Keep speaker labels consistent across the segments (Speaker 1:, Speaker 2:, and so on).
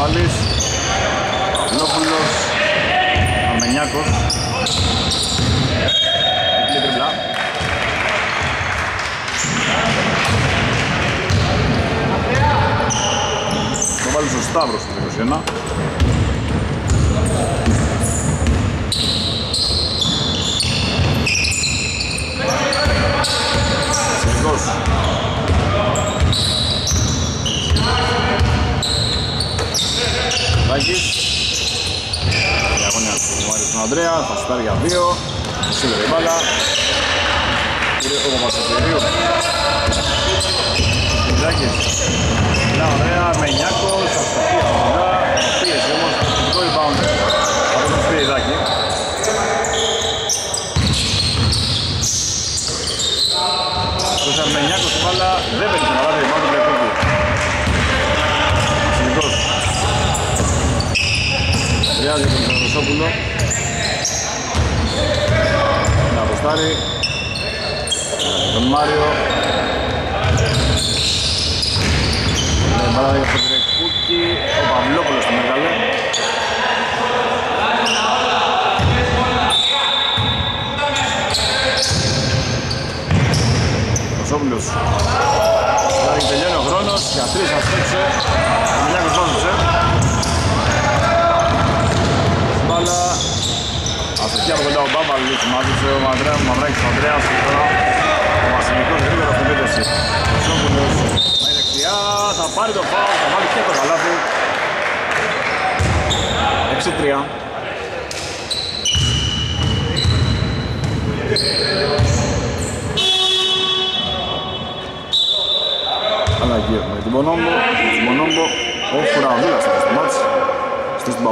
Speaker 1: Παβαλής. Παυλόπουλος. Αρμενιάκος. Εκεί τριπλά. Το βάλει στο Σταύρος το 21. Σερικός. Τάκης. Η αγώνια του Μάριου στον Ανδρέα. Θα σουτάρει για δύο. Σίγουρα η μπάλα. Κύριε ο Παπασοτερίου. Κυριακής. Μια ωραία, Μενιάκος, αστοχή αφορά, πίεση όμως, το rebound από τον Σπυριδάκη. Το Σαρμενιάκος στην μπάλα δεν παίρνει την μπάλα, Χρειάζεται τον Ρωσόπουλο. Να αποστάρει. Τον Μάριο. Με μπάλα για τον Τρεκούκι, ο Παυλόπουλος τον έβγαλε. Κοσόπουλος. Τώρα τελειώνει ο χρόνος, για τρεις αστήξε, ο Μιλιάκος δόντουσε. Μπάλα, αστοχή από κοντά ο Μπάμπαλης, μάζεψε ο Μαδρέας, ο Μαυράκης, ο Ανδρέας και τώρα ο Βασιλικός γρήγορα στην επίθεση. Κοσόπουλος, πάει δεξιά, θα πάρει το φάουλ, θα βάλει και το καλάθι. 6-3. Μπονόμπο, Μπονόμπο, ο Φουραβούλας στο μάτς, στο στην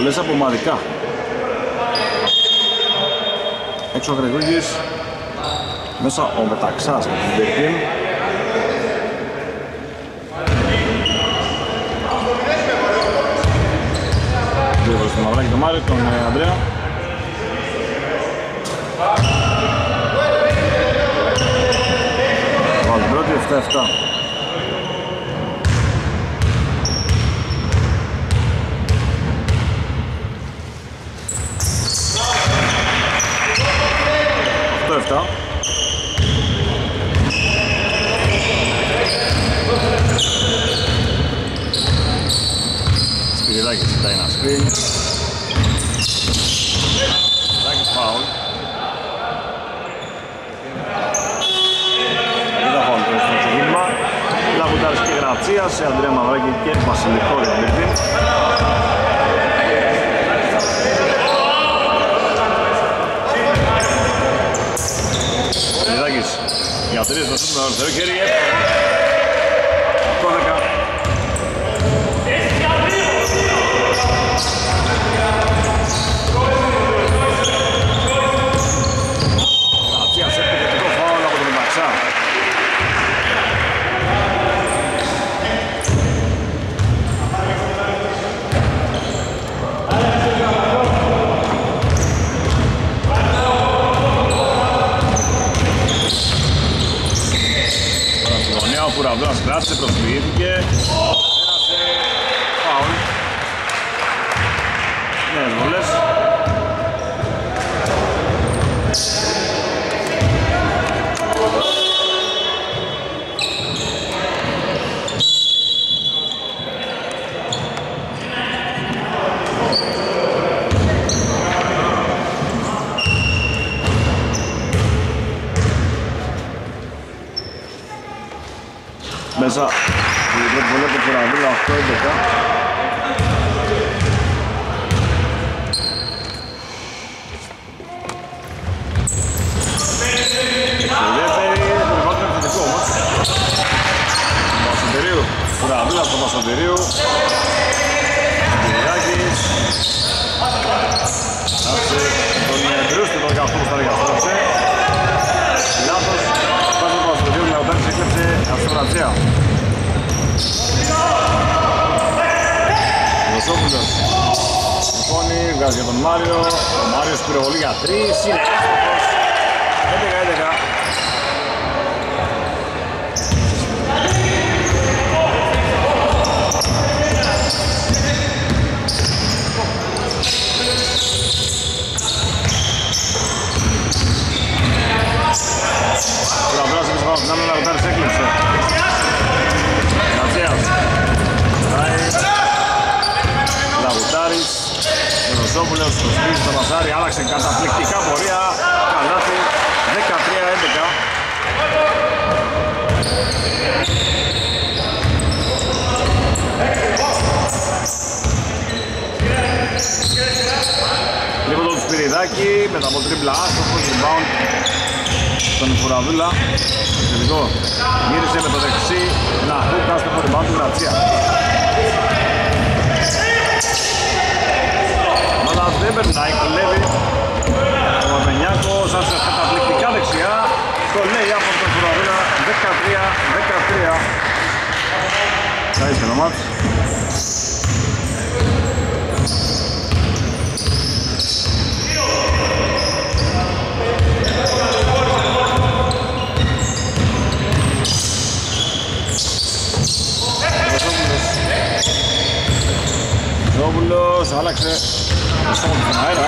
Speaker 1: Βολές από ομαδικά. Έξω ο Γρηγούργης. Μέσα ο Μεταξάς από την Μπερκίν. Δύο στο Μαυράκη τον Μάρη, τον ε, Ανδρέα. Βάλει την πρώτη, 7-7. Αυτό 7. Σπυριδάκης κοιτάει ένα screen. Σπυριδάκης foul. Δεν θα φάουλ τώρα στο ξεκίνημα. Λαγουτάρης και Γρατσία σε Ανδρέα Μαυράκη και Βασιλικό για την Μπερδίν. Σπυριδάκης για τρεις το σούτ με αριστερό χέρι. Το 10. Γρατσίας επιθετικό φάουλ από τον Μαξά. Τώρα στη γωνία ο Κουραβδόνας κράτησε, προσφυγήθηκε. Πέρασε φάουλ. Νέες βολές. Μέσα η πρώτη βολή από τον Κουραβδόνα 8-11. Δεύτερη, το ρηβάτο είναι θετικό όμως. Πασοντερίου, Κουραβίλα στο Πασοντερίου. Κυριακάκης. Άφησε τον Κρούστη τον 18 που θα λέγα στρώψε. Λάθος, πάση του Πασοντερίου, Λαουτάκης έκλεψε αυτορατζία. Ρωσόπουλος. Συμφώνει, βγάζει για τον Μάριο. Ο Μάριος πυροβολεί για τρεις. Είναι άστοχος. 11-11. Τώρα βράζει μέσα πάνω στην άμυνα, Ρωτάρης έκλειψε. Κατσέας. Πάει. Λαγουτάρης. Ρωσόπουλος, το σπίτι στο Μασάρι, άλλαξε καταπληκτικά πορεία. Καλάθι, 13-11. Λοιπόν το Σπυριδάκη με τα μοτρίμπλα άστοχος, rebound στον Φουραδούλα. Τελικό, γύρισε με το δεξί, να χούκα στο rebound του Γρατσία. Αλλά δεν περνάει, κλέβει. Ο Μαβενιάκος άφησε καταπληκτικά δεξιά. Το λέει από τον Φουραδούλα, 13-13. Κάει το μάτς. Ζόβουλος άλλαξε το στόμα του στον αέρα.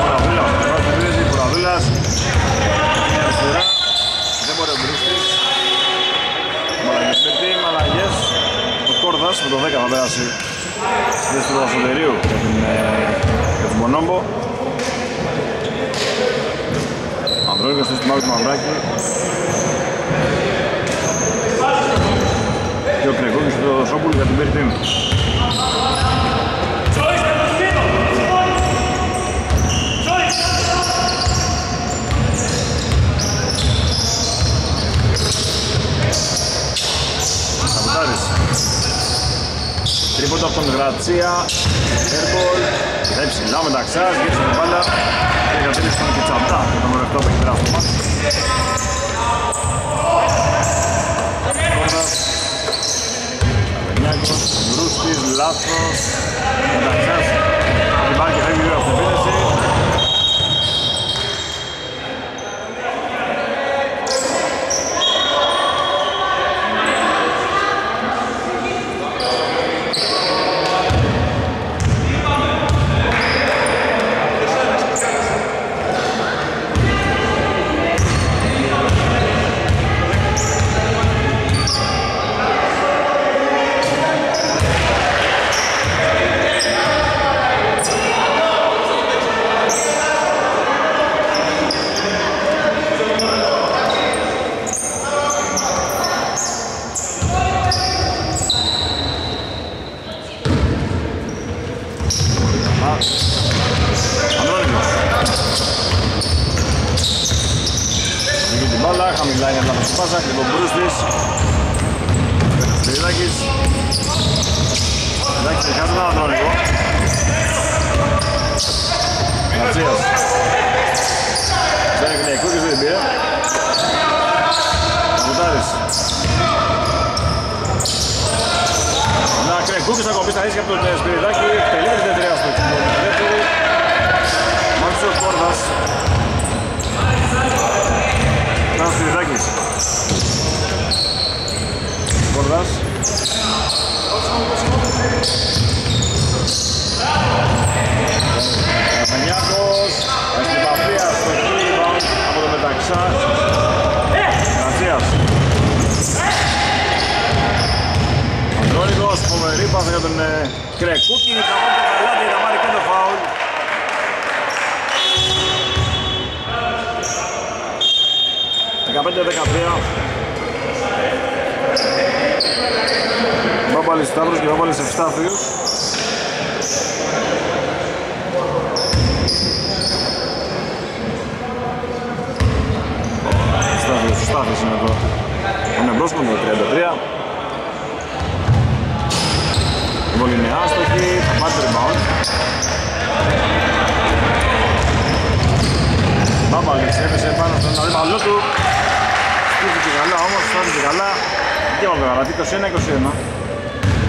Speaker 1: Πουραδούλας, βάζει την πίεση, Πουραδούλας. Αριστερά, δεν μπορεί ο Μπρούστης. Μαλαγές με τι, μαλαγές. Ο Κόρδας με το 10 θα πέρασε στη θέση του Ασοδερίου για την, ε, για τον Μονόμπο. Ανδρώνικος στο στιμάδι του Μαυράκη. Και ο Κρεκόκης στο Σόπουλ για την Πέρι Team. Καπιτάρης. Τρίποντα από τον Γρατσία. Airball. Θα ψηλά με ταξάς, γύρισε την μπάλα. Και κατέληξε τον Κιτσαπτά με τον μορευτό που έχει περάσει το μάτι. Κόρδας. Καβενιάκος. Μπρούστης. Λάθος. Με ταξάς. Την πάρει και φεύγει γύρω στην επίθεση. Ανώνυμος. Βγήκε την μπάλα, χαμηλά είναι λάθος πάσα, και τον Μπρούστης. Σπυριδάκης. Εντάξει, χάσει έναν Ανώνυμο. Γρατσίας. Δεν έκανε κούκκις, δεν την πήρε. Καβουτάρης. Να κρεκούκκις θα κομπεί στα ίσια από τον Σπυριδάκη. Τελείω την τετριά στο δεύτερη. Μάλιστα ο Κόρδας. Να ο Σπυριδάκης. Κόρδας. Καφανιάκος. Στην Παπία στο rebound από το Μεταξά. Γρατσίας. Αντρώνικος, φοβερή πάσα για τον ε, Κρεκούκη, θα βάλει το καλάτι, θα πάρει και το φάουλ. Δεκαπέντε δεκατρία. βάλει Σταύρος και θα βάλει Ευστάθιος Ευστάθιος, ο Στάθιος είναι εδώ. Είναι μπρος με 33 Πολύ βολή είναι άστοχη, θα πάρει rebound. Μπάμπαλης έπεσε πάνω στον αριθμό του. Στήθηκε καλά όμως, στάθηκε καλά. Και ο Γαραδίκος 1-21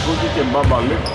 Speaker 1: Ikuti Kembaba Lake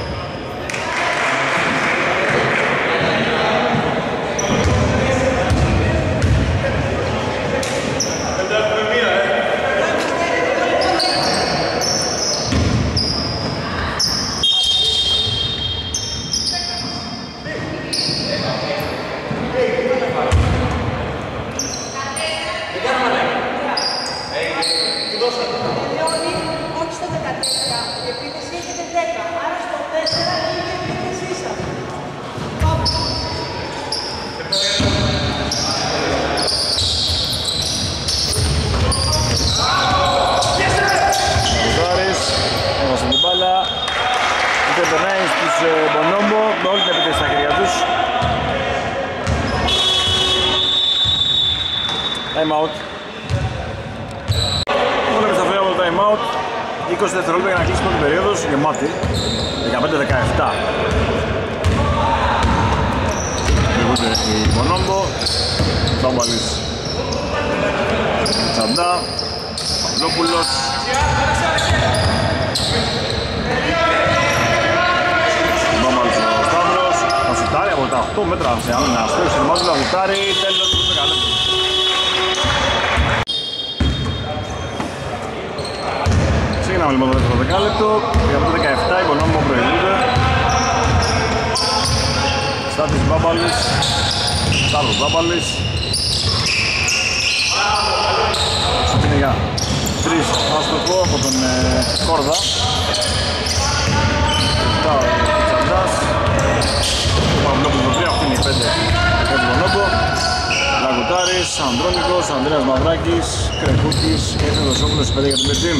Speaker 1: Ανδρώνικος, Ανδρέας Μαυράκης, Κρεκούτης. Έφη Δοσόπουλος, 5 για το Μετζίμ.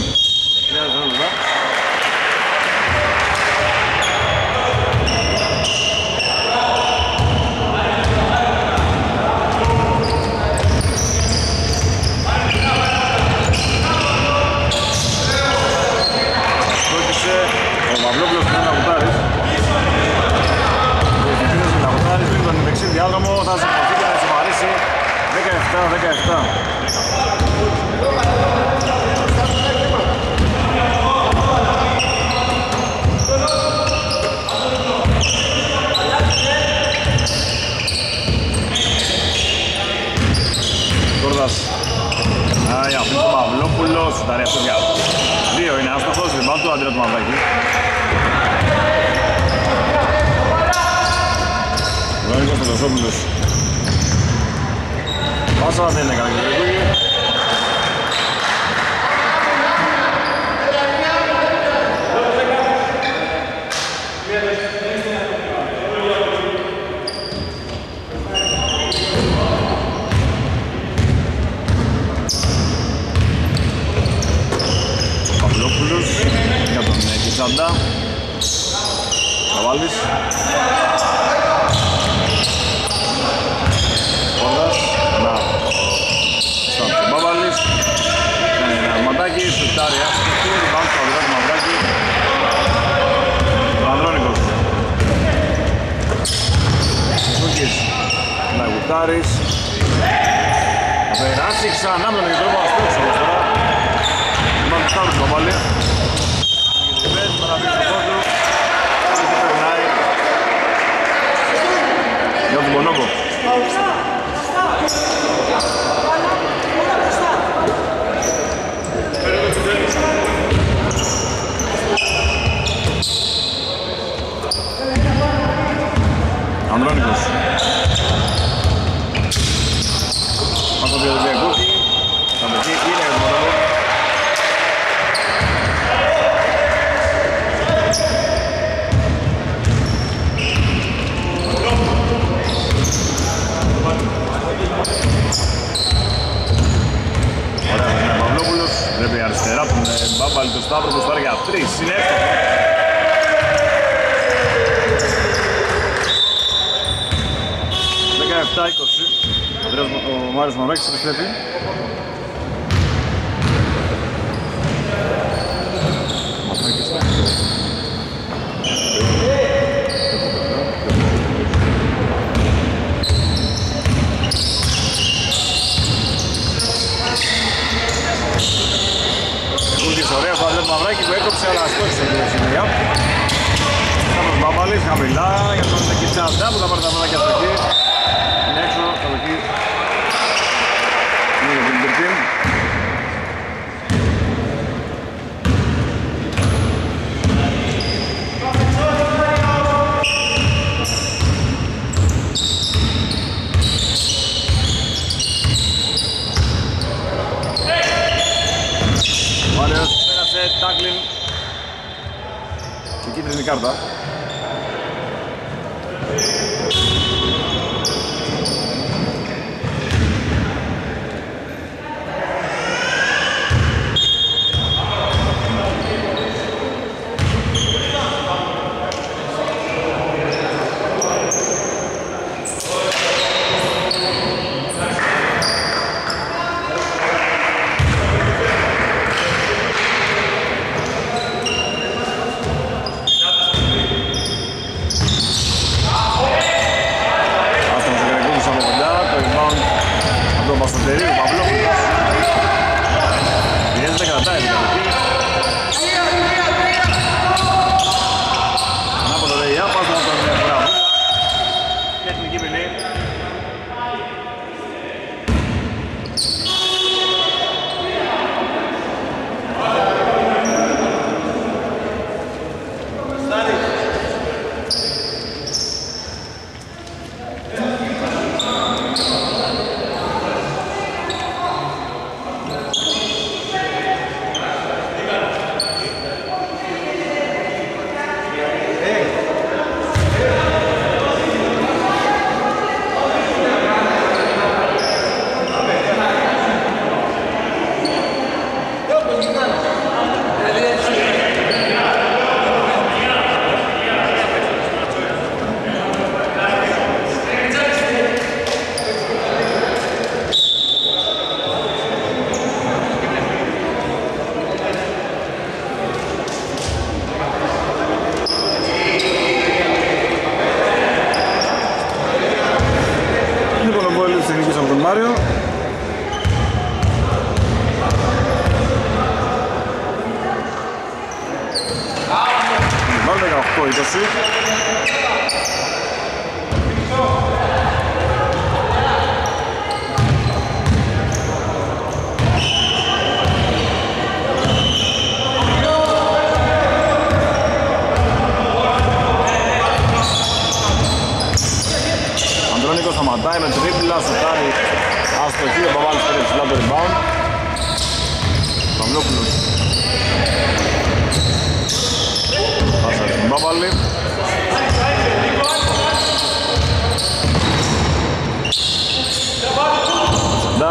Speaker 1: Άι, αφήνει τον Παυλόπουλος, σουτάρει αυτό για δύο είναι άστοχος, ριμπάν του Αντρέα του Μαντάκη. Λόνικος Πελοσόπουλος Paso hacia el Παπαδόπουλος, για τον Κιτσαντά, Καβάλης. Μεκτάρης περάσει ξανά με τον Επιτρόπο Ασπέξο τώρα. Το βάλει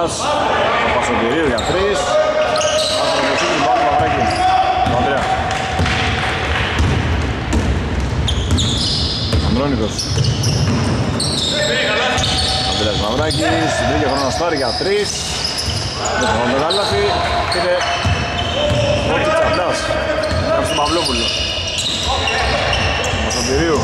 Speaker 1: Κούτσας του Πασοκυρίου για 3 Άστροποσίου του Πάπου Παπράκη του Ανδρέας Μαυράκης στην χρόνο στάρι για δεν θα το καλάθι είναι ο Κιτσαντάς Κάψε Παυλόπουλο Πασοκυρίου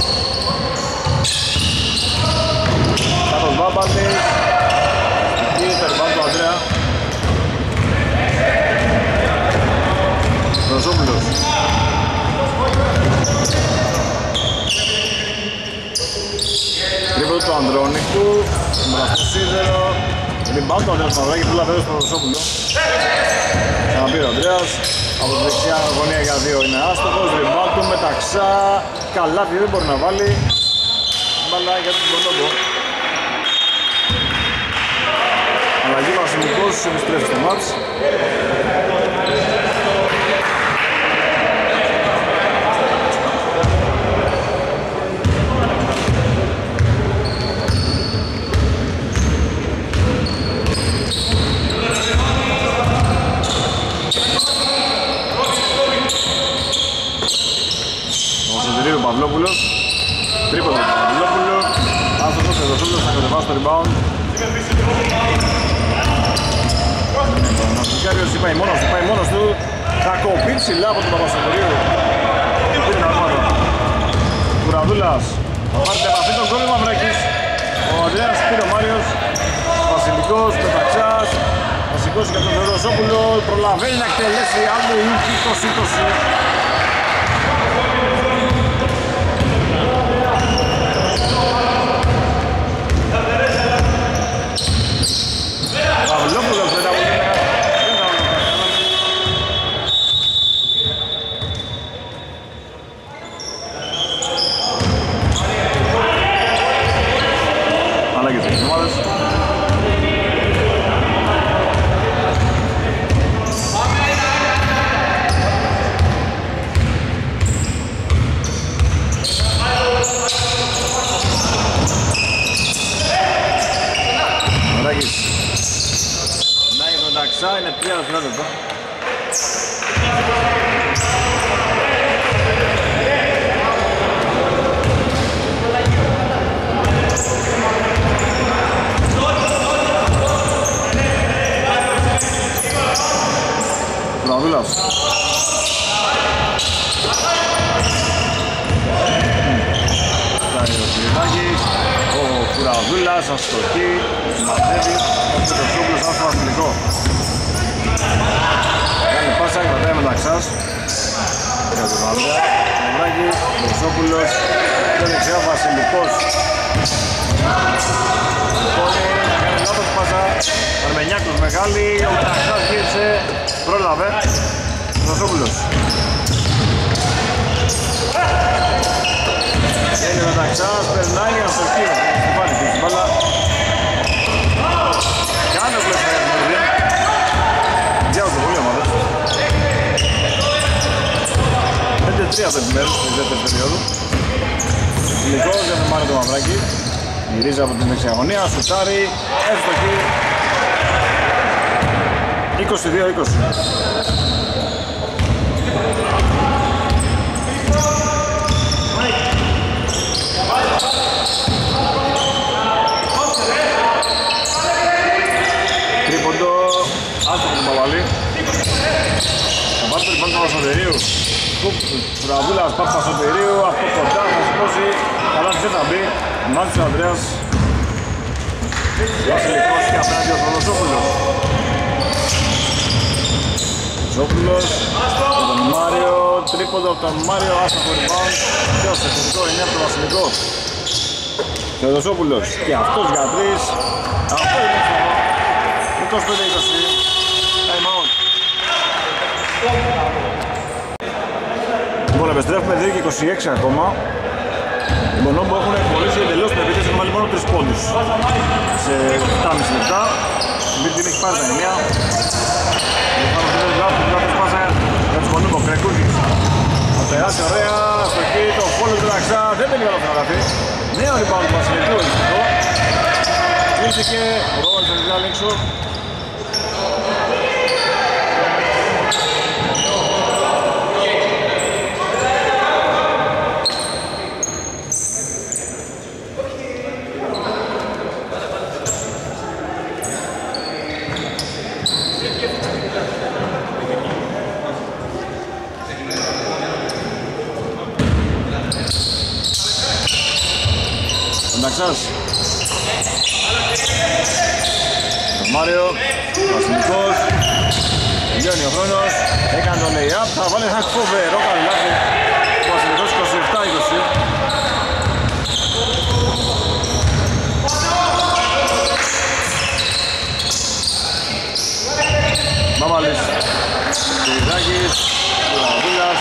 Speaker 1: του Ανδρώνικου με αυτό σίδερο το του Ανδρέας Μαυράκη δούλα βέβαια στον Ρωσόπουλο. Ξαναπήρε ο Ανδρέας από τη δεξιά γωνία για δύο είναι άστοχος rebound του μεταξά καλάθι δεν μπορεί να βάλει.
Speaker 2: Μπαλά για τον Κοντόμπο αλλαγή
Speaker 1: βασιλικός επιστρέφει στο μάτς. Παυλόπουλος. Τρίποντο του Παυλόπουλου. Άστοχος Θεοδοσούλος θα κατεβάσει το rebound. Ο Νοσικάριος πάει μόνος του, πάει μόνος του. Θα κοπεί ψηλά από τον Παπασταθωρίου Κουραδούλας Θα πάρει την επαφή τον κόλλημα Μαυράκης Ο Ανδρέας πήρε ο Μάριος. Βασιλικός, Πεταξάς Θα σηκώσει και τον Θεοδοσόπουλο. Προλαβαίνει να εκτελέσει άλλο 20-20 Παπασοτερίου. Βραβούλας Παπασοτερίου, από κοντά θα σηκώσει, καλά δεν θα μπει. Μάτς ο Ανδρέας. Βασιλικός και απέναντι ο Θοδοσόπουλος. Ζόπουλος, από τον Μάριο, τρίποντο από τον Μάριο, άστοχο rebound. Ποιος θετικό είναι από τον Βασιλικό. Θεοδοσόπουλος και αυτός για τρεις. Αυτό είναι το 25-20. Time out. Λοιπόν, επιστρέφουμε 2 και 26 ακόμα. Οι Μονόμπο έχουν εκπολίσει εντελώς την επίθεση, έχουν βάλει μόνο 3 πόντους σε 7,5 λεπτά. Η Μπίρτιν έχει πάρει τα 9. Πάμε στο τέλος του γράφου πάσα για τους Μονόμπο, Κρεκούκης. Θα περάσει ωραία, στο εκεί το φόλος του Ραξά, δεν είναι καλό να γραφεί. Νέο rebound του Βασιλικού, δυστυχώ. Ήρθηκε ο Ρόβαλς θα έξω. Μαξάς Μάριο Βασιλικός. Τελειώνει ο χρόνος. Έκανε τον lay-up Θα βάλει ένα φοβερό καλάθι Ο Βασιλικός 27-20 Μαμαλής Κυριδάκης Κυραβούλας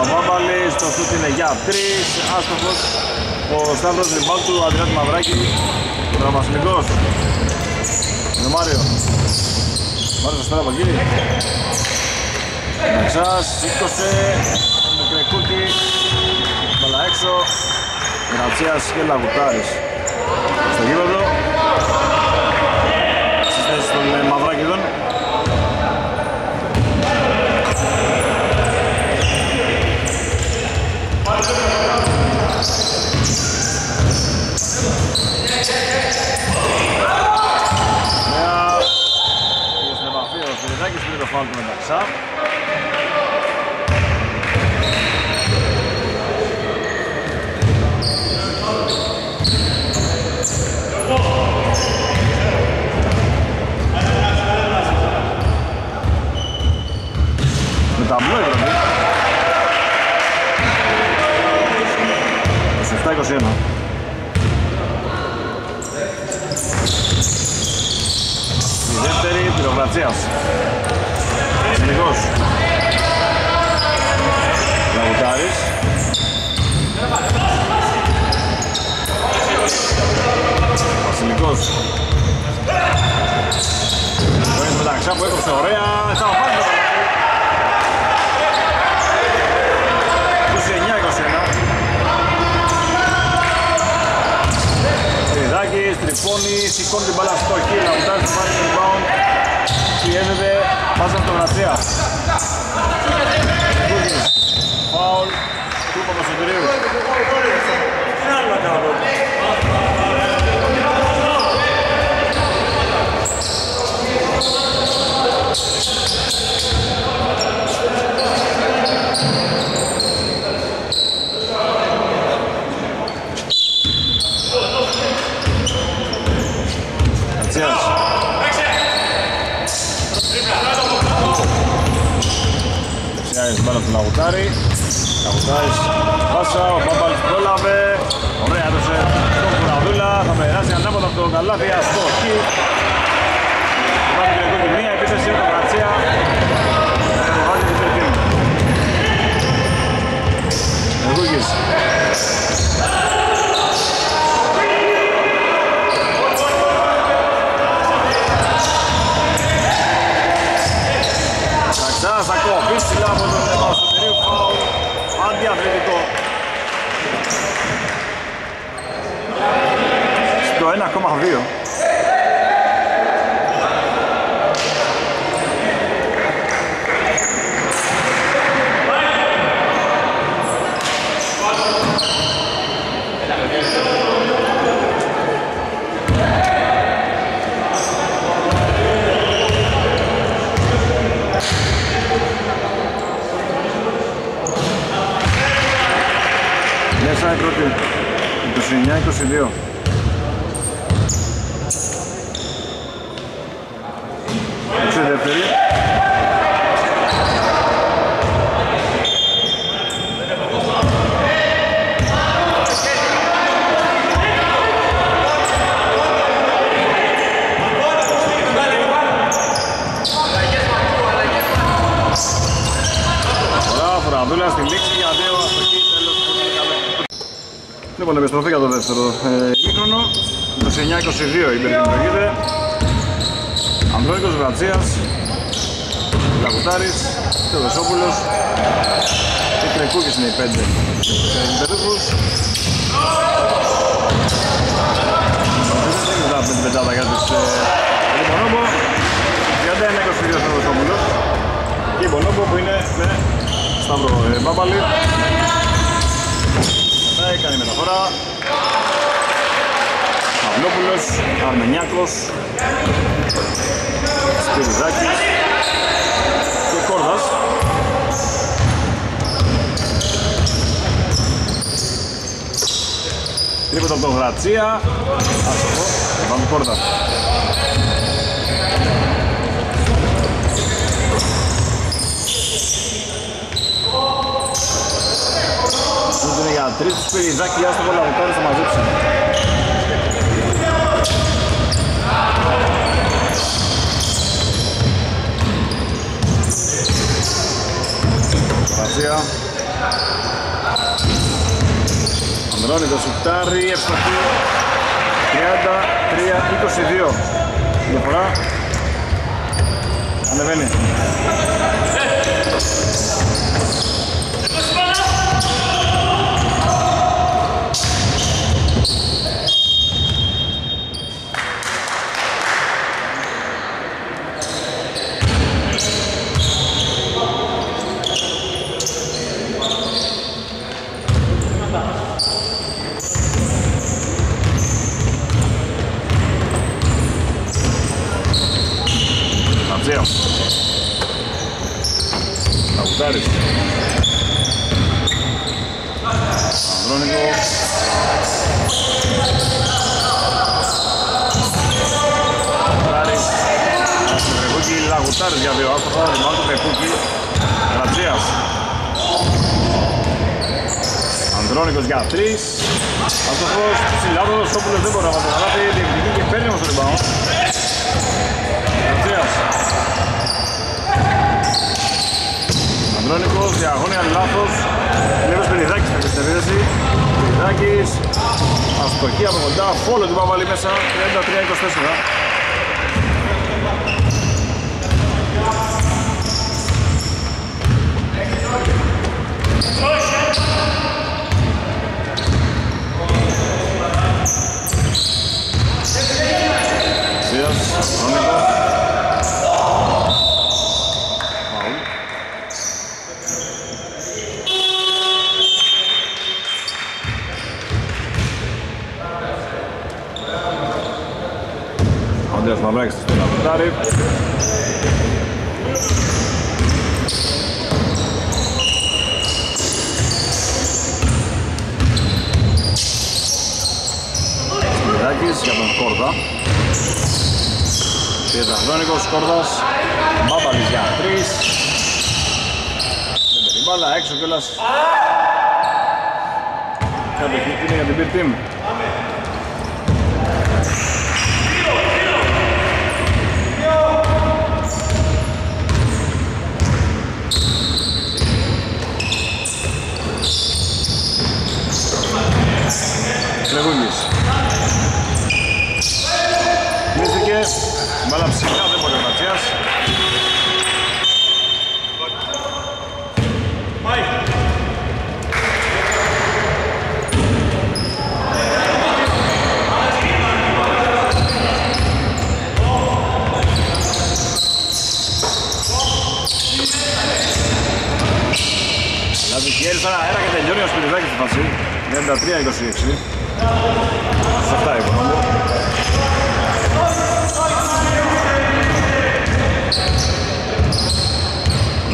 Speaker 1: ο Μπάμπαλης, το σούτ είναι για 3, άστοχος ο Σταύρος Ριμπάλ του Αντρέα του Μαυράκη, ο Δραμασιλικός. Είναι ο Μάριος. Μάριος τώρα από εκεί. Μεξάς, σήκωσε, με κρεκούκι, μπαλά έξω, Γρατσίας και Λαγουτάρης. Στο γήπεδο, στις θέσεις των ε, Μαυράκηδων. φάουλ του μεταξά. Με ταμπλό η γραμμή. 27-21. Η δεύτερη πυροβρατσίας. Εθνικός. Λαγουτάρης. Βασιλικός. Το είναι μεταξά που έκοψε ωραία. Θα πάρει το 29-21. Τριδάκης, τρυπώνει, σηκώνει την μπάλα στο χείλ, Λαγουτάρης του πάρει το rebound. Πιέζεται Πάσα αυτογραφία. Φάουλ του Παπασοτηρίου. Τι άλλο να κάνω. Λαγουτάρη. Λαγουτάρης πάσα, ο Παπαλης πρόλαβε. Ωραία έδωσε τον Κουραδούλα, θα περάσει ανάποδα από το καλάθι, αυτό εκεί. Υπάρχει και μία επίθεση από τον Γρατσία. Θα το βάζει την Περκίνη. Εγούγης. Σαξάς θα κόβει ψηλά από τον Παπασοτερίου φάουλ αντιαθλητικό. Στο 1,2. Πρώτη. 29-22. Έξι η δεύτερη. Ωραία, Φραδούλα στη λήξη για δύο αστοχή, τέλος του δεκαλέπτου. Λοιπόν, επιστροφή για το δεύτερο ε, ημίχρονο. 29-22 η Μπερκινογίδε. Ανδρώνικος Βρατσίας. Λαγουτάρης. Θεοδοσόπουλος. Και Κρεκούκης είναι οι πέντε. Περίπους. Δεν μετά από την πεντάδα για τους ε, Λιμονόμπο. 31-22 Θεοδοσόπουλος. Και η Μπονόμπο που είναι με Σταύρο ε, Μπάμπαλη. Θα έκανε μεταφορά. Παυλόπουλος, Αρμενιάκος, Σπυριζάκης και Κόρδας. Τρίποτο από τον Γρατσία. Άστοχο. Πάμε Κόρδα. Για τρεις τους Σπυριζάκη, άστοχο Λαγουτάρης θα μαζέψει. Γρατσία. Ανδρώνικο σουτάρι, ευστοχή 33-22 Διαφορά Ανεβαίνει Καβουτάρης. Ανδρώνικο. Καβουτάρης. Κρεπούκι Λαγουτάρης για δύο άστοχα. Ρημάτο Κρεπούκι. Ματζέος. Ανδρώνικος για τρεις. Άστοχος. Ψηλάδος. Σόπουλος δεν μπορεί να βάλει το καλάθι. Διεκδικεί και παίρνει όμως το rebound. Ανδρώνικος, διαγώνια λάθος. Βλέπεις Περιδάκης με στην επίθεση. Περιδάκης, αστοχή από κοντά, φόλο του Παπαλή μέσα, 33-24. Σίας, Ανδρώνικο. Φαουλ. Ο Ανδρέας Μαυράκης στο Λαβουτάρι. Σπυράκης για τον Κόρδα. Πιεζανδρώνικος, Κόρδας, Μπάμπαλης για τρεις. Δεν μπάλα έξω κιόλας. Κατευθυντή είναι για την Beer Team. Λεγούγης. Μίστηκε, μπάλα ψηλά δεν μπορεί ο Ματσίας. Δηλαδή χέρι στον αέρα και τελειώνει ο Σπυριδάκης στη φάση. 33-26. Σε αυτά είπα.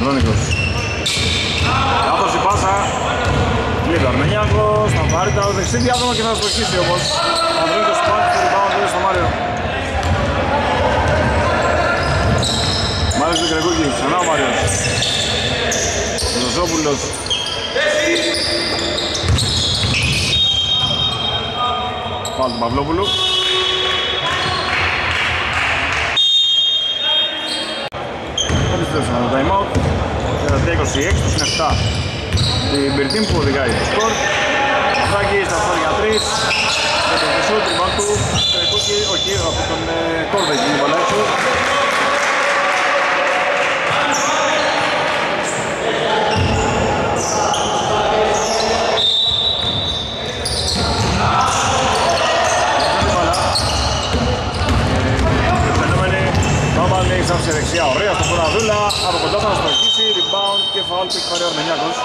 Speaker 1: Νόνικος. Λάθος η πάσα. Λείπει ο Αρμενιάκος, θα πάρει τα δεξί διάδρομο και θα στοχίσει όμως. Ο Ανδρώνικος πάρει το rebound στο Μάριο. Μάριος Δικρεκούκη, ξανά ο Μάριος. Ο Ζωσόπουλος. Πάλι του Παυλόπουλου. Επιστρέψαμε το time out. 26 συν 7. Την Μπερτίν που οδηγάει το σκορ. Μαθάκη στα χώρια 3. Με τον Χρυσό, την Μάρτου, Κρεκούκη, όχι, από τον Κόρδεκ είναι βάλα έξω. Παπαλής άφησε δεξιά, ωραία στο Φοραδούλα, από κοντά θα στοχίσει, rebound και foul που έχει πάρει ο Αρμενιάκος.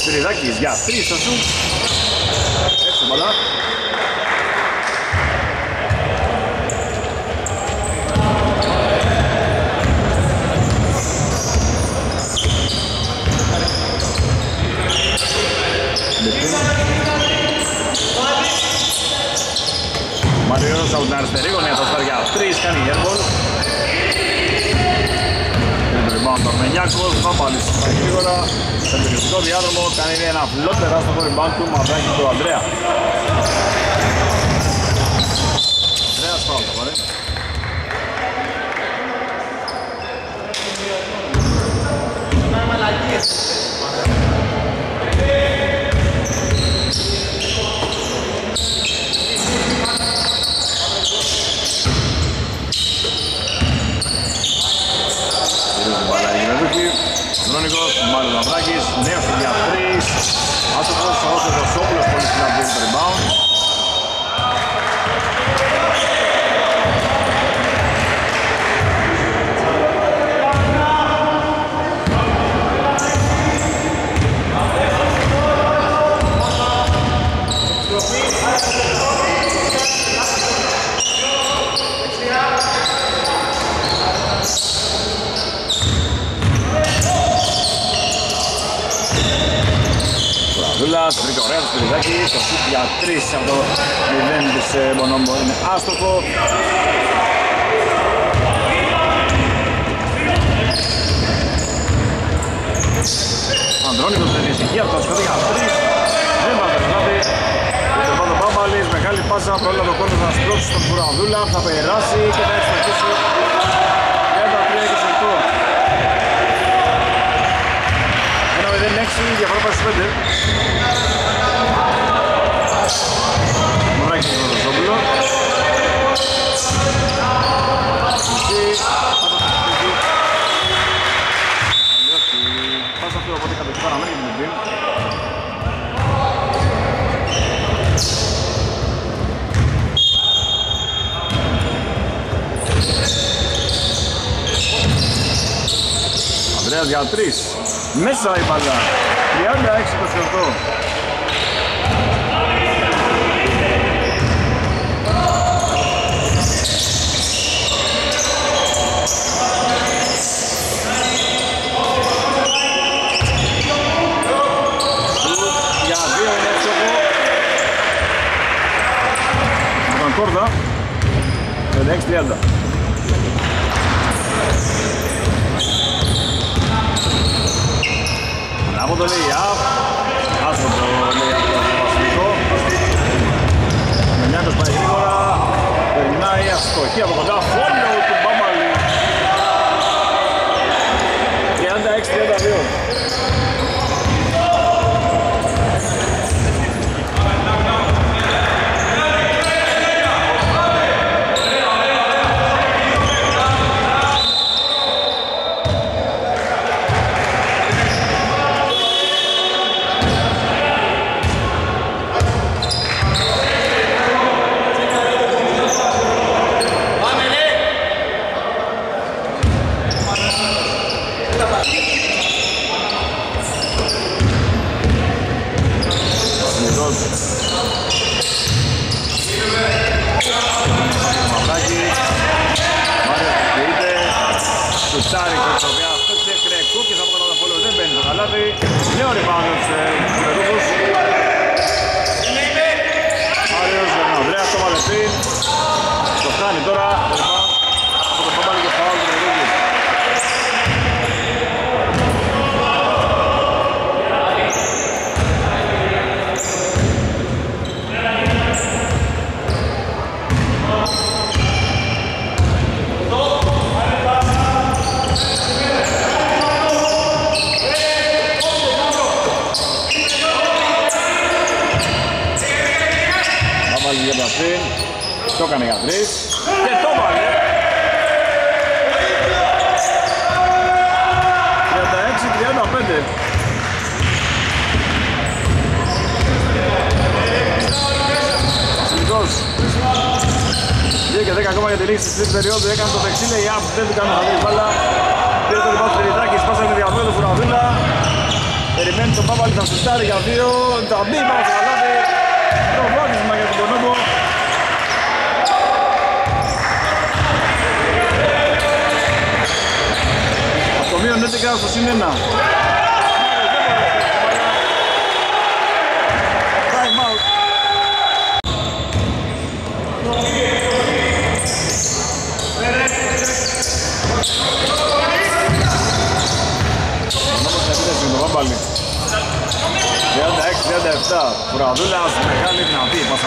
Speaker 1: Σπυριδάκης για τρεις στο σουτ. Έξω μπαλά. Μαριώνος από την αριστερή γωνία θα στάρει για τρεις, κάνει airball. Είναι το rebound του Αρμενιάκος, θα πάλι πάει γρήγορα. Σε περιοριστικό διάδρομο κάνει ένα φλότ τεράστιο rebound του Μαυράκη του Ανδρέα. Ανδρέας φάουλ θα πάρει. Ανδρώνικος, Μάριο Λαβράκης, νέος για τρεις. Άστοχος, ο Δοσόπουλος, πολύς ψηλά βγαίνει το rebound. το έκανε για τρεις και το βάλε. 36-35. Βασιλικός 2 και 10 ακόμα για τη λύση της περίοδου έκανε το δεξί λέει απ δεν λοιπόν, του κάνει χαμηλή μπάλα πήρε το λοιπόν Σπυριδάκη σπάσανε τη διαφορά του Φουραβίλα περιμένει τον Πάπαλη να σουτάρει για 2 θα μπει θα στο καλάθι. Το βόδισμα για τον Κονόμπο. Χριστιανός στο συν ένα. Πάλι. 36-37. Κουραδούλας, μεγάλη δυνατή. Μας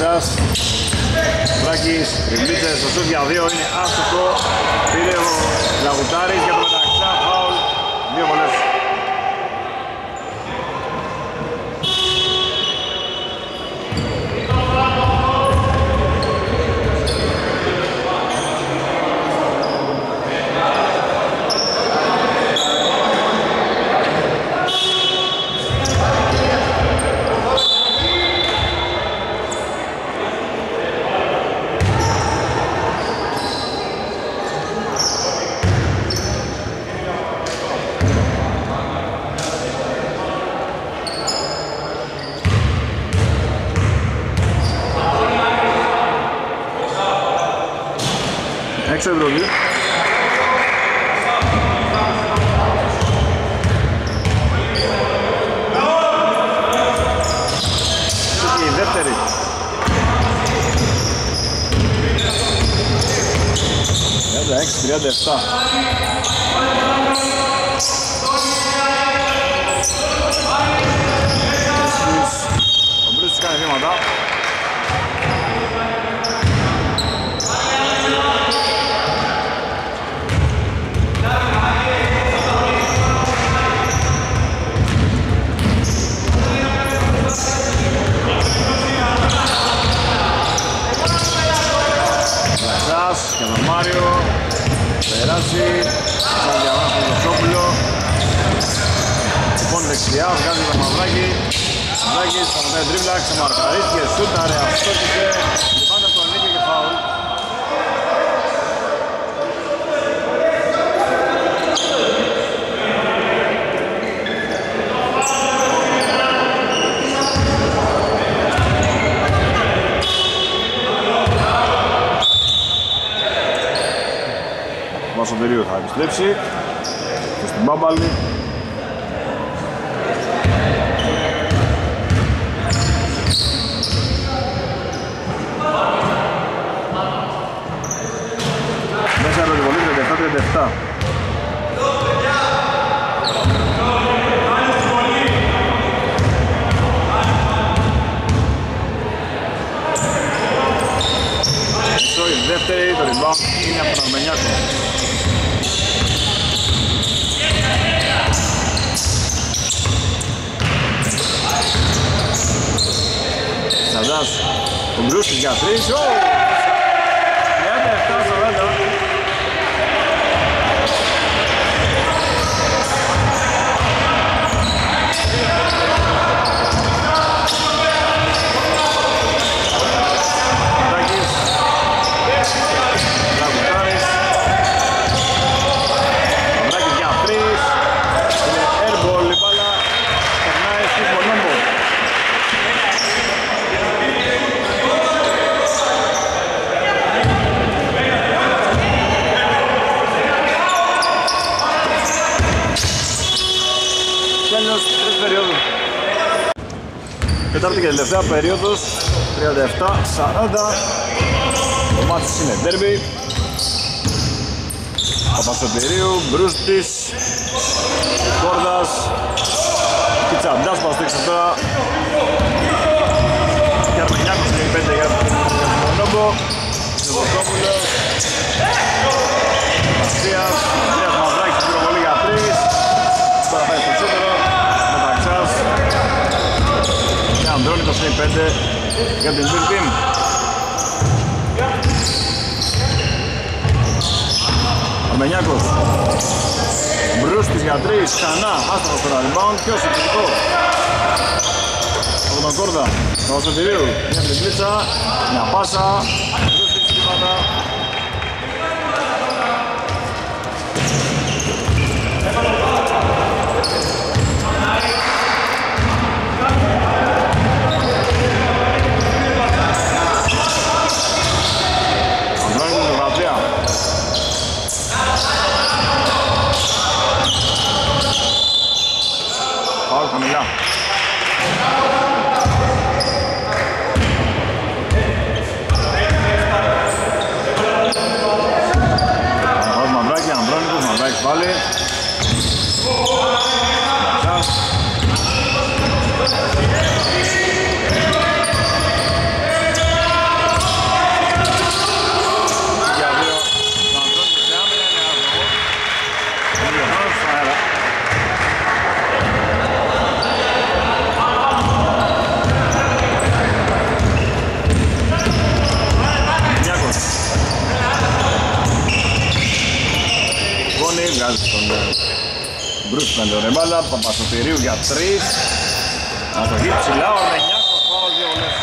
Speaker 1: σας. Βράκης, η στο σούτ για δύο είναι άστοχο. Πήρε ο Λαγουτάρης για. Vê dessa. Κοίταξε μαρκαρίστηκε, σούταρε, αυτότησε, λιβάντα από τον Νίκη και φάουλ. Βασοβερίου θα επιστρέψει. Τετάρτη και τελευταία περίοδος 37-40 Το μάτς είναι ντέρμπι. Παπαστοτηρίου, Μπρούστης Κόρδας. Κιτσαντάς μας το έξω τώρα. Και Αρμενιάκος είναι 5 για τον Μονόμπο Ζεβοκόπουλος Μασίας Ανδρέας Μαυράκης πυροβολή για 3 Τώρα πάει στο σύντερο Μεταξάς Και Ανδρώνικος είναι 5 για την Big Team. Αρμενιάκος Μπρούστης για τρεις, ξανά άστοχος τώρα rebound, ποιος επιθετικό από τον Κόρδα, τον Βασοτηρίου, μια τριπλίτσα, μια πάσα, Μπρούστης κύματα Αντρώνικος με γραφεία. Πάω χαμηλά. Αναβάζει Μαυράκη, Ανδρώνικος, Μαυράκης πάλι. Μαυράκης. Για δύο. Ο Ανδρώνικος σε άμυνα είναι άδικο. Είναι χρόνος στον αέρα. Νιάκος. Γόνι, βγάζει τον Μπρούς με τον Ρεμπάλα, Παπασοτηρίου για τρεις. Αστοχή ψηλά, ο Ρενιάκος, πάω δύο βολές.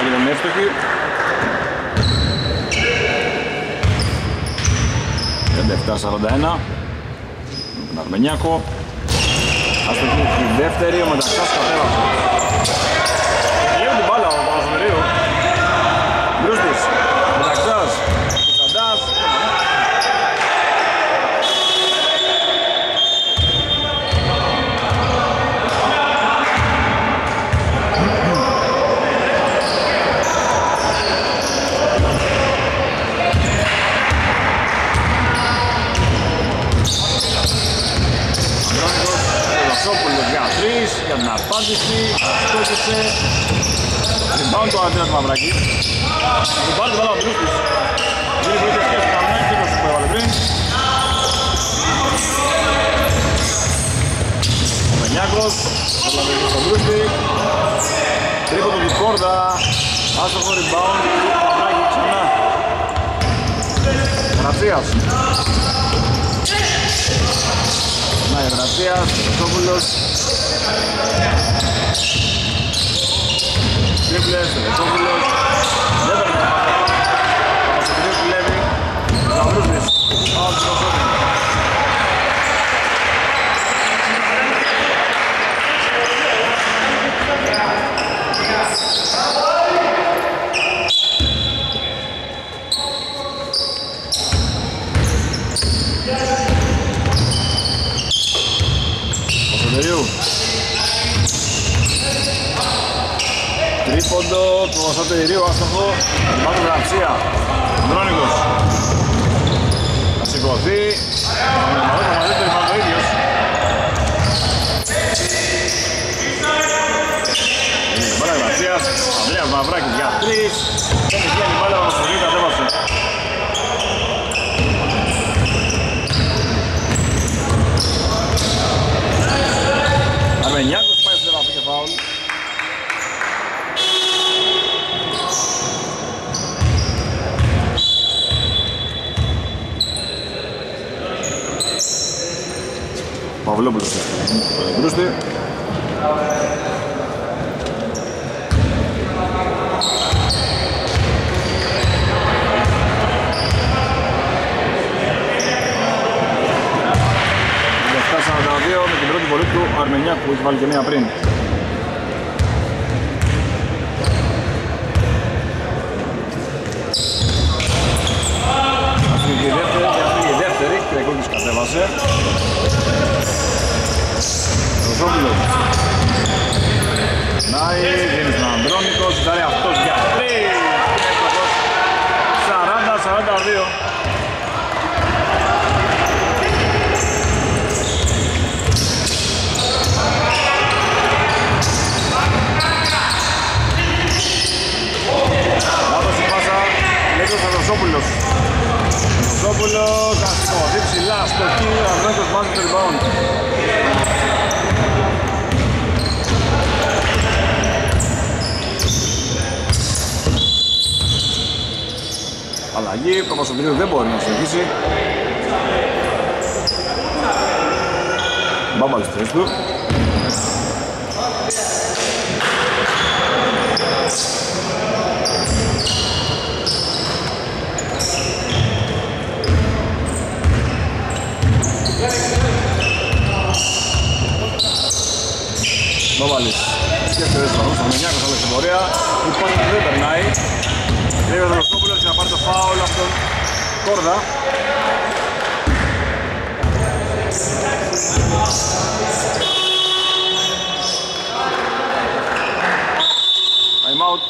Speaker 1: Έγινε μια εύστοχη. 57-41 με τον Αρμενιάκο. Αστοχή η δεύτερη, ο Μεταξάς κατέβασε. Λίγο την μπάλα ο Παπασμερίου. Μπρούστης, Μεταξάς, Κουτσαντάς. Αντρώνικος, Τελοσόπουλος για τρεις, για την απάντηση, στόχισε. Rebound το Αντρέας Μαυράκη. Του πάρει την μπάλα ο Μπρούστης. Γίνει πρώτη σκέψη του Αμνάκη, το σου που έβαλε πριν. Ο Μενιάκος, το στον Μπρούστη. Τρίποντο του Κόρδα, άστοχο rebound, Μαυράκη ξανά. Γραφείας. Να Dribbler, double'lar. Ne var? Dribbler. Yalnız biz. Al topu. Valeu! Τρίποντο του Σωτερίου, άστοχο. Μάτω Γραψία. Δρόνικος. Θα σηκωθεί. Μαδό το μαζί του, το ίδιος. Είναι μπάλα Γραψίας. Ανδρέας Μαυράκης για τρεις. Δεν βγαίνει μπάλα, ο Σωτερίου κατέβασε. Αρμενιάκος πάει στο δευτερό και φάουλ. Παυλόπουλος Μπρούστη. με την πρώτη βολή του Αρμενιάκου που έχει βάλει και μία πριν. Αυτή και η δεύτερη, και αυτή η δεύτερη, και κατέβασε. Ροζόπουλος. Νάι, δίνει στον Ανδρώνικο, ζητάρει αυτός για τρεις. 40-42. ο Ρωσόπουλος. Ρωσόπουλος, αστικό, ψηλά, στο κύριο, Ανδρώνικος βάζει το rebound. Αλλαγή, Παπασοβρίου δεν μπορεί να συνεχίσει. Μπάμπαλες θέση του. Νόβαλης. Σκέφτεται στον Ρούσο Μενιάκος αλλά στην πορεία που πάνε δεν περνάει. Λέει ο Δροσόπουλος για να πάρει το φάουλ από τον Κόρδα. Time out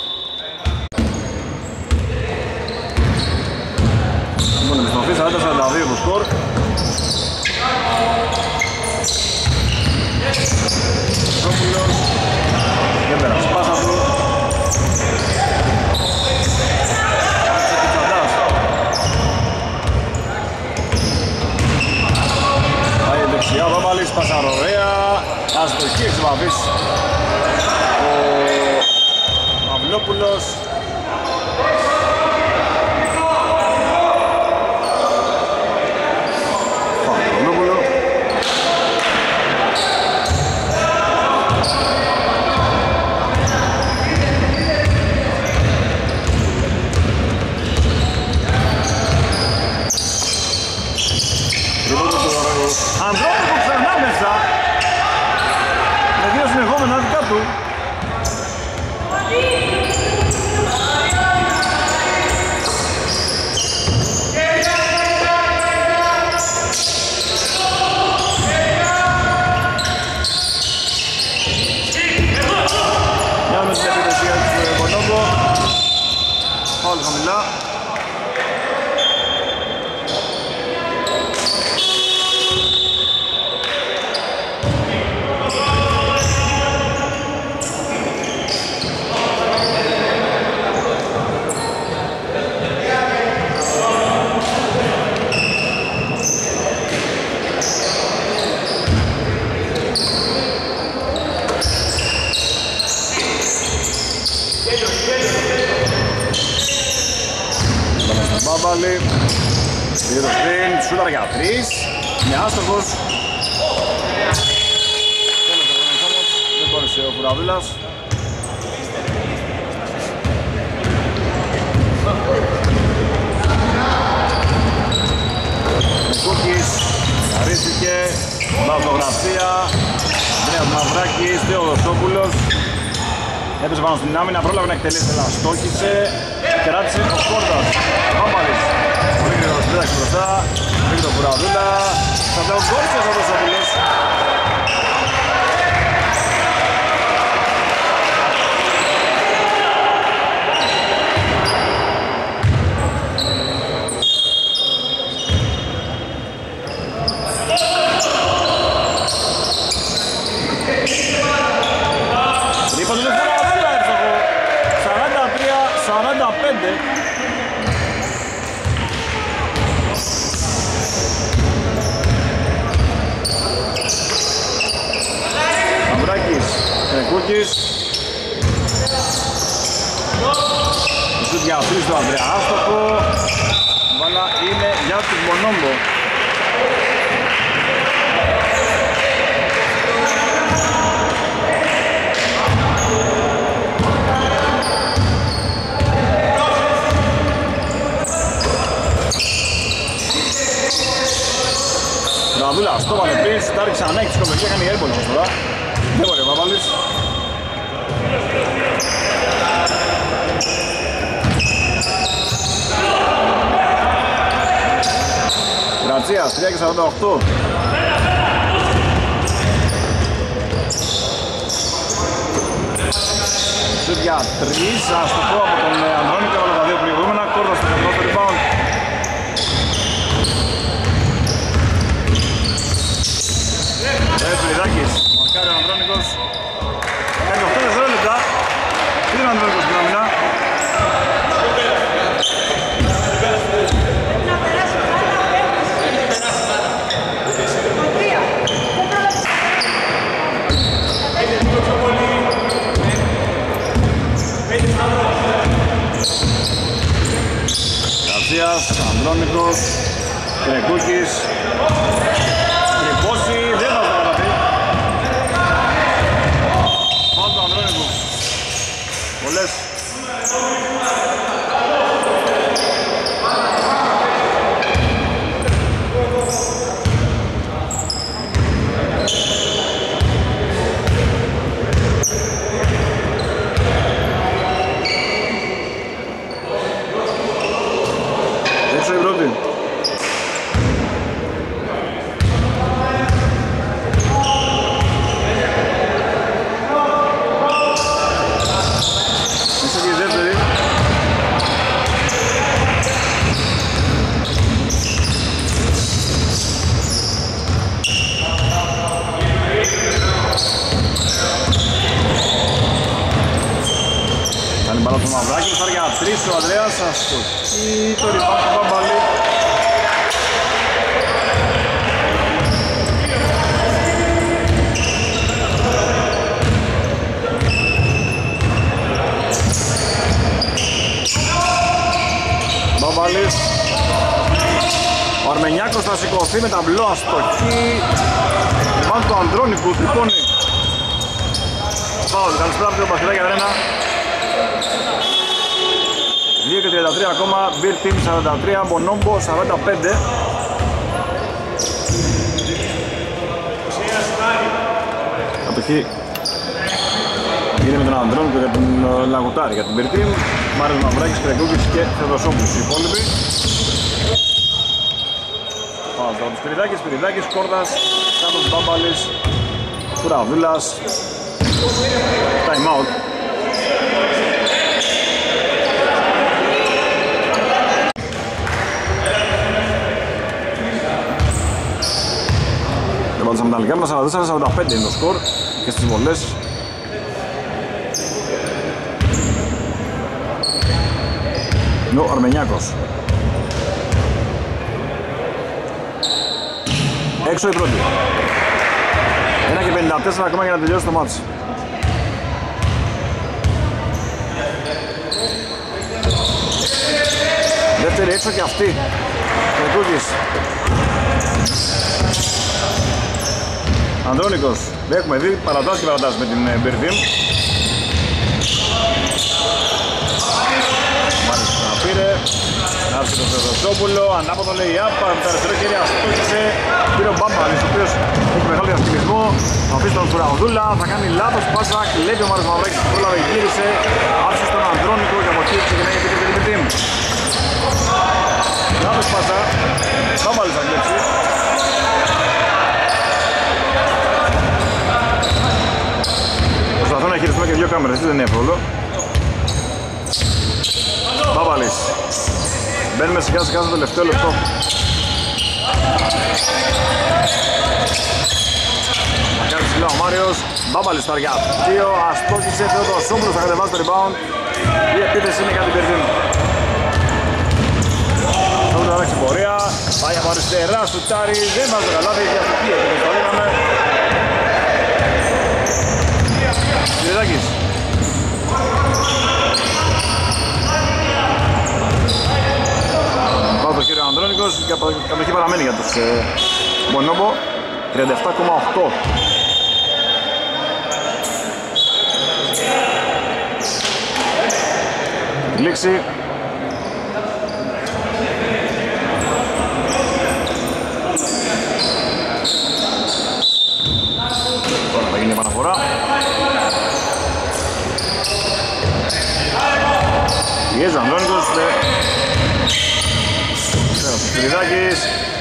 Speaker 1: Λοιπόν, επιστροφή 40-42 το σκορ Ζόπουλος Δεν πέρασε πάσα του Πάει δεξιά ο Βαμαλής, πάσα ωραία Αστοχή εξυπαβής Ο Παυλόπουλος πάλι. Πήγε το screen, σούταρα για τρεις. Είναι άστοχος. Δεν μπόρεσε ο Κουραβίλας. Κούκης, αρίστηκε, λαογραφία, Ανδρέας Μαυράκης, Θεοδοσόπουλος. Έπεσε πάνω στην άμυνα, πρόλαβε να εκτελέσει, αλλά κράτησε ο Σκόρδας, ο Πολύ γρήγορος πέταξε μπροστά, μέχρι τον Κουραδούλα. Θα τα ογκώρισε αυτός ο Βουλός. Για τρεις του Ανδρέα Άστοχο. Μπάλα είναι για τους Μονόμπο. Ραδούλα, στο βάλε πριν, σουτάρει ξανά, έχει τις κάνει έμπολο τώρα. Δεν μπορεί ο Παπαλής. Ρατσίας, 3 και 48. Σουτ για 3, αστοχό από τον Ανδρώνη και όλα τα δύο προηγούμενα, κόρδο στο κερδό στο rebound. Έτσι, Λιδάκης, μαρκάρει ο Ανδρώνικος. Κάνει 8 δευτερόλεπτα. Είναι ο Ανδρώνικος στην άμυνα. Γκαρσίας, Ανδρώνικος, Κρεκούκης, Τρυπώσει, δεν θα το καταφέρει. Πάνω του Ανδρώνικου. Πολλές. Έξω η πρώτη. Μέσα και η δεύτερη. Κάνει μπάλα του Μαυράκη, θα για τρεις ο Ανδρέας, αστοχή, το ριμπάν του Μπαμπαλή. Μπαμπαλής. Ο Αρμενιάκος θα σηκωθεί με ταμπλό αστοχή. Ριμπάν του Ανδρώνικου, τρυπώνει. Φάουλ, καλησπέρα από τον Παχυλάκη Αρένα. 2 και 33 ακόμα, Beer Team 43, Bonombo 45. Κατοχή είναι με τον Ανδρώνικο και τον ε, Λαγουτάρη για την Beer Team. Μάριος Μαυράκης, Κρεκούκης και Θεοδοσόπουλος οι υπόλοιποι. Πάμε τώρα τους Σπυριδάκης, Σπυριδάκης, Κόρδας, κάτω του Μπάμπαλης, Κουραβούλας. Time out. Για πάντα τα μεταλλικά μας 44-45 είναι το σκορ και στις βολές. Είναι ο Αρμενιάκος. Έξω η πρώτη. 1 και 54 ακόμα για να τελειώσει το μάτς. Δεύτερη έξω και αυτή. Κρετούκης. Ανδρώνικος. Δεν έχουμε δει παρατάς και παρατάς με την Μπερδίμ. Μάλιστα να πήρε. Άφησε τον Θεοδοσόπουλο. Ανάποδο λέει άπα. Με τα αριστερό χέρι αστόχησε. Πήρε ο Μπάμπαλης ο οποίος έχει μεγάλο διασκελισμό. Θα αφήσει τον Φουραουδούλα. Θα κάνει λάθος πάσα. Κλέβει ο Μάριος Μαυράκης. Πρόλαβε γύρισε. Άφησε τον Ανδρώνικο και από εκεί ξεκινάει η επίθεση την Μπερδίμ. Λάθος πάσα. Μπάμπαλης θα κλέψει. Προσπαθώ να χειριστούμε και δύο κάμερες, δεν είναι εύκολο. Μπάμπαλης. Μπαίνουμε σιγά σιγά στο τελευταίο λεπτό. Θα κάνεις ψηλά ο Μάριος. Μπάμπαλης στα αργιά. Δύο αστόχησε, Θεοδοσόπουλος θα κατεβάσει το rebound. Η επίθεση είναι για την Περδίνη. Θα να αλλάξει πορεία. Πάει από αριστερά, σουτάρει. Δεν βάζει το καλάθι, για αστοχή. Το λέγαμε. Σπυριδάκης. Πάω το κύριο Ανδρώνικος και κατοχή παραμένει για τους ε, Μπονόμπο. 37,8. Λήξη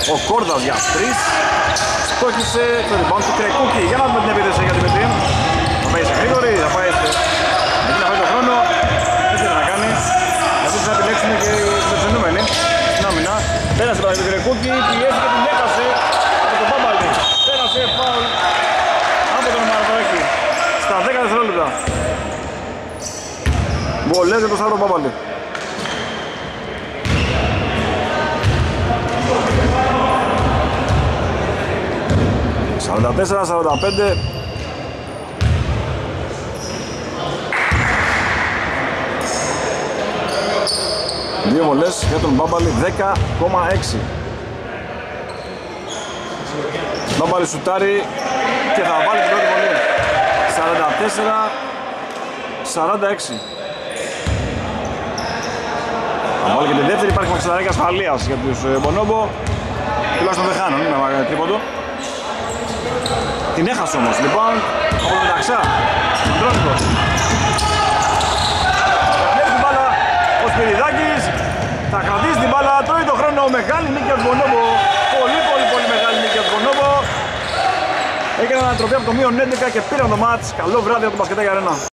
Speaker 1: Ο Κόρδας για 3 Στόχισε το rebound του Κρεκούκη Για να δούμε την επίδεση για την Μητρή Θα πάει σε γρήγορη, θα πάει σε... να πάει το χρόνο. Δεν θέλει να κάνει. Γιατί θα επιλέξουν και οι μετρενούμενοι Στην άμυνα Πέρασε το του Κρεκούκη, πιέζει και την έχασε Από τον Πάμπαλτη Πέρασε φάουλ από τον Μαρδάκη Στα 10 δευτερόλεπτα. Βολέζε το Σταύρο Πάμπαλτη 44-45 Δύο βολές για τον Μπάμπαλη 10,6 Μπάμπαλη σουτάρει και θα βάλει την πρώτη βολή. 44-46 Θα και την δεύτερη, υπάρχει μαξιλαράκι ασφαλείας για τους ε, Μπονόμπο. Τουλάχιστον δεν χάνουν με τρίποντο. Την έχασε όμως, λοιπόν, από τον Μεταξά. Αντρώνικος. Κρατήσει την μπάλα ο Σπυριδάκης. Θα κρατήσει την μπάλα, τρώει το χρόνο, μεγάλη νίκη για τον Μπονόμπο. Πολύ πολύ πολύ μεγάλη νίκη για τον Μπονόμπο. Έκανε ανατροπή από το μείον 11 και πήραν το μάτς. Καλό βράδυ από το Μπασκετάκι Αρένα.